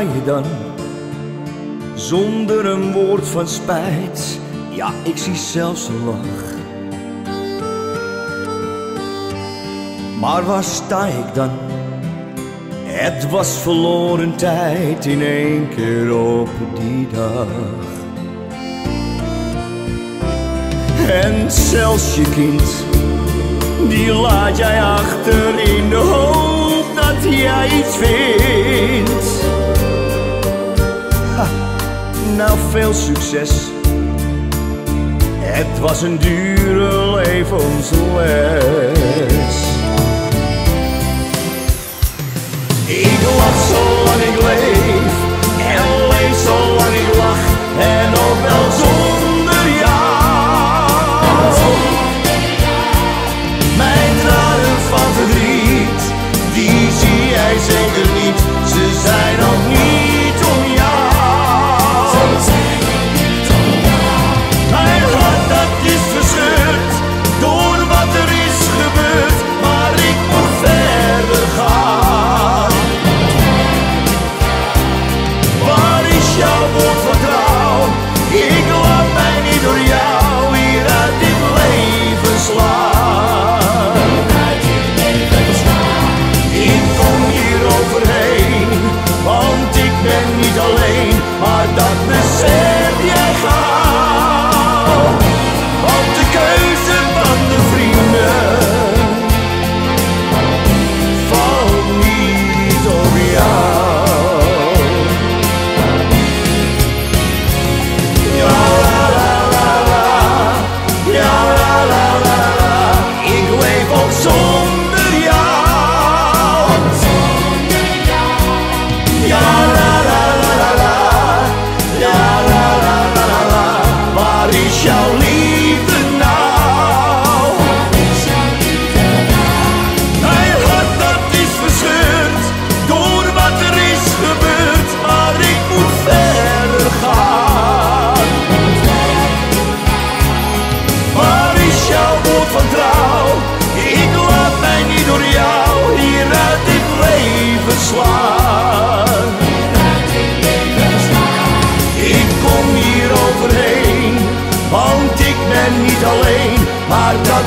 je dan? Zonder een woord van spijt, ja, ik zie zelfs een lach. Maar waar sta ik dan? Het was verloren tijd in één keer op die dag. En zelfs je kind, die laat jij achter in de hoop dat jij iets vindt. Veel succes. Het was een dure levensles. Mardak